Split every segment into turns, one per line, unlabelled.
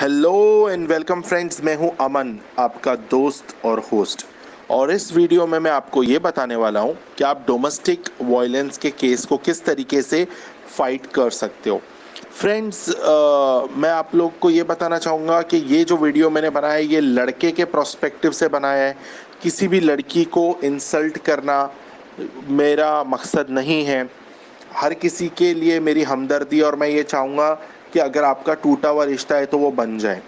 Hello and welcome friends मैं हूँ अमन, आपका दोस्त और होस्ट और इस वीडियो में मैं आपको ये बताने वाला हूँ कि आप डोमेस्टिक वायलेंस के केस को किस तरीके से फाइट कर सकते हो. फ्रेंड्स मैं आप लोग को ये बताना चाहूँगा कि ये जो वीडियो मैंने बनाया है, ये लड़के के प्रोस्पेक्टिव से बनाया है. किसी भी लड़की को इंसल्ट करना मेरा मकसद नहीं है. हर किसी के लिए मेरी हमदर्दी और मैं ये चाहूँगा कि अगर आपका टूटा हुआ रिश्ता है तो वो बन जाए।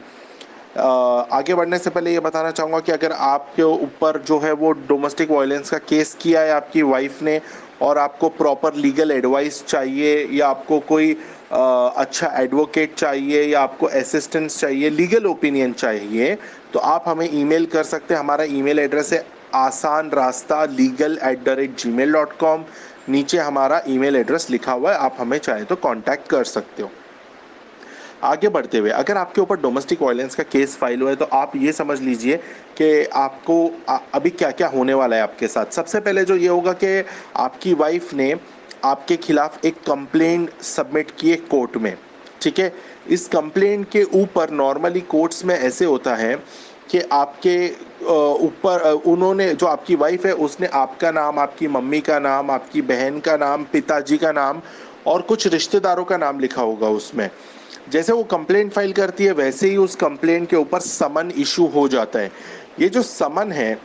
आगे बढ़ने से पहले ये बताना चाहूँगा कि अगर आपके ऊपर जो है वो डोमेस्टिक वायलेंस का केस किया है आपकी वाइफ ने और आपको प्रॉपर लीगल एडवाइस चाहिए या आपको कोई आ, अच्छा एडवोकेट चाहिए या आपको असिस्टेंस चाहिए लीगल ओपिनियन चाहिए तो आप हमें ईमेल कर सकते हैं। हमारा ईमेल एड्रेस है आसान रास्ता legal at the rate G mail dot com नीचे हमारा ईमेल एड्रेस लिखा हुआ है, आप हमें चाहे तो कांटेक्ट कर सकते हो। आगे बढ़ते हुए, अगर आपके ऊपर डोमेस्टिक वायलेंस का केस फ़ाइल हुआ है तो आप ये समझ लीजिए कि आपको अभी क्या क्या होने वाला है आपके साथ। सबसे पहले जो ये होगा कि आपकी वाइफ ने आपके खिलाफ एक कंप्लेंट सबमिट की है कोर्ट में, ठीक है? इस कंप्लेंट के ऊपर नॉर्मली कोर्ट्स में ऐसे होता है कि आपके ऊपर उन्होंने, जो आपकी वाइफ है, उसने आपका नाम, आपकी मम्मी का नाम, आपकी बहन का नाम, पिताजी का नाम और कुछ रिश्तेदारों का नाम लिखा होगा उसमें। जैसे वो कंप्लेंट फ़ाइल करती है, वैसे ही उस कंप्लेंट के ऊपर समन इशू हो जाता है। ये जो समन है,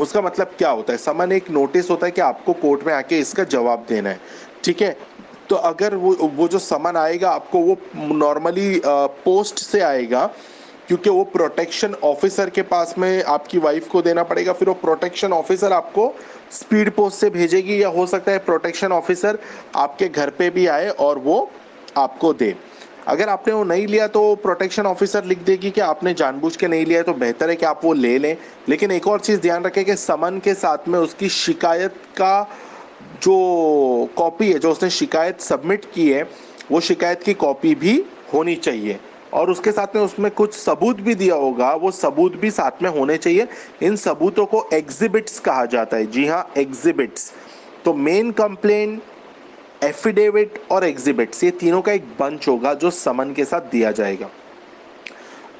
उसका मतलब क्या होता है? समन एक नोटिस होता है कि आपको कोर्ट में आके इसका जवाब देना है। ठीक है? तो अगर वो वो जो समन आएगा, आपको वो नॉर्मली पोस्ट से आएगा क्योंकि वो प्रोटेक्शन ऑफिसर के पास में आपकी वाइफ को देना पड़ेगा, फिर वो प्रोटेक्शन ऑफिसर आपको स्पीड पोस्ट से भेजेगी या हो सकता है प्रोटेक्शन ऑफिसर आपके घर पे भी आए और वो आपको दे। अगर आपने वो नहीं लिया तो प्रोटेक्शन ऑफिसर लिख देगी कि आपने जानबूझ के नहीं लिया तो बेहतर है कि आप वो ले लें। लेकिन एक और चीज़ ध्यान रखें कि समन के साथ में उसकी शिकायत का जो कॉपी है, जो उसने शिकायत सबमिट की है, वो शिकायत की कॉपी भी होनी चाहिए। और उसके साथ में उसमें कुछ सबूत भी दिया होगा। वो सबूत भी साथ में होने चाहिए। इन सबूतों को एग्जिबिट्स कहा जाता है। जी हाँ एग्जिबिट्स तो मेन कंप्लेंट एफिडेविट और एग्जिबिट्स ये तीनों का एक बंच होगा जो समन के साथ दिया जाएगा।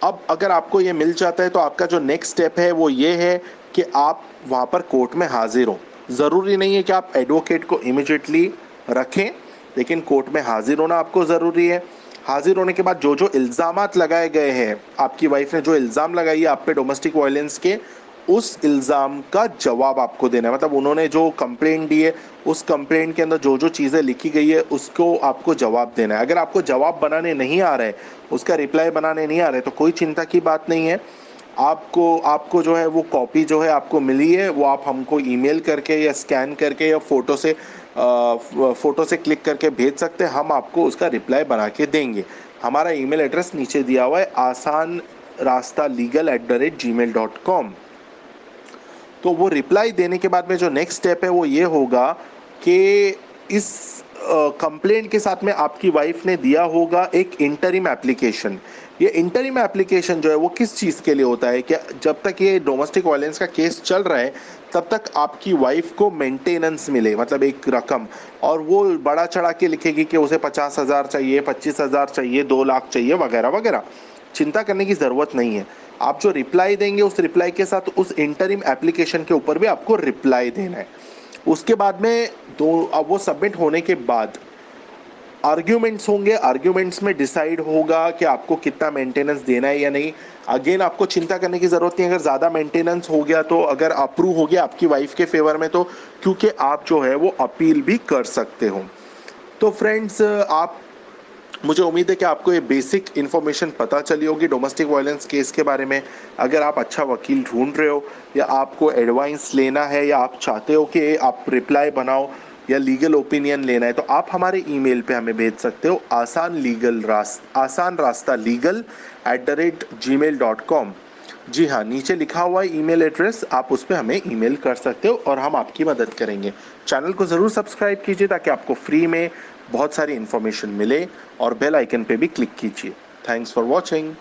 अब अगर आपको ये मिल जाता है तो आपका जो नेक्स्ट स्टेप है वो ये है कि आप वहाँ पर कोर्ट में हाजिर हो। ज़रूरी नहीं है कि आप एडवोकेट को इमिजिएटली रखें। लेकिन कोर्ट में हाजिर होना आपको ज़रूरी है। हाजिर होने के बाद जो जो इल्ज़ाम लगाए गए हैं, आपकी वाइफ ने जो इल्ज़ाम लगाई है आप पे डोमेस्टिक वायलेंस के, उस इल्ज़ाम का जवाब आपको देना है। मतलब उन्होंने जो कंप्लेंट दी है, उस कंप्लेंट के अंदर जो जो चीज़ें लिखी गई है, उसको आपको जवाब देना है। अगर आपको जवाब बनाने नहीं आ रहा उसका रिप्लाई बनाने नहीं आ रहा तो कोई चिंता की बात नहीं है। आपको आपको जो है वो कॉपी जो है आपको मिली है, वो आप हमको ईमेल करके या स्कैन करके या फ़ोटो से फ़ोटो से क्लिक करके भेज सकते हैं। हम आपको उसका रिप्लाई बना के देंगे। हमारा ईमेल एड्रेस नीचे दिया हुआ है, आसान रास्ता legal at the rate G mail dot com. तो वो रिप्लाई देने के बाद में जो नेक्स्ट स्टेप है, वो ये होगा कि इस कंप्लेंट के साथ में आपकी वाइफ ने दिया होगा एक इंटरिम एप्लीकेशन ये इंटरिम एप्लीकेशन जो है वो किस चीज़ के लिए होता है? कि जब तक ये डोमेस्टिक वायलेंस का केस चल रहा है, तब तक आपकी वाइफ को मेंटेनेंस मिले मतलब एक रकम। और वो बड़ा चढ़ा के लिखेगी कि उसे पचास हज़ार चाहिए, पच्चीस हज़ार चाहिए, दो लाख चाहिए, वगैरह वगैरह। चिंता करने की ज़रूरत नहीं है। आप जो रिप्लाई देंगे, उस रिप्लाई के साथ उस इंटरिम एप्लीकेशन के ऊपर भी आपको रिप्लाई देना है। उसके बाद में दो, अब वो सबमिट होने के बाद आर्ग्यूमेंट्स होंगे आर्ग्यूमेंट्स में डिसाइड होगा कि आपको कितना मेंटेनेंस देना है या नहीं। अगेन आपको चिंता करने की ज़रूरत नहीं, अगर ज़्यादा मेंटेनेंस हो गया तो अगर अप्रूव हो गया आपकी वाइफ के फेवर में तो क्योंकि आप जो है वो अपील भी कर सकते हो। तो फ्रेंड्स आप मुझे उम्मीद है कि आपको ये बेसिक इन्फॉर्मेशन पता चली होगी डोमेस्टिक वायलेंस केस के बारे में। अगर आप अच्छा वकील ढूंढ रहे हो, या आपको एडवाइस लेना है, या आप चाहते हो कि आप रिप्लाई बनाओ, या लीगल ओपिनियन लेना है तो आप हमारे ईमेल पे हमें भेज सकते हो, आसान लीगल रास, आसान रास्ता legal at the rate G mail dot com जी हाँ नीचे लिखा हुआ है ईमेल एड्रेस आप उस पर हमें ईमेल कर सकते हो, और हम आपकी मदद करेंगे। चैनल को ज़रूर सब्सक्राइब कीजिए, ताकि आपको फ्री में बहुत सारी इन्फॉर्मेशन मिले और बेल आइकन पे भी क्लिक कीजिए। Thanks for watching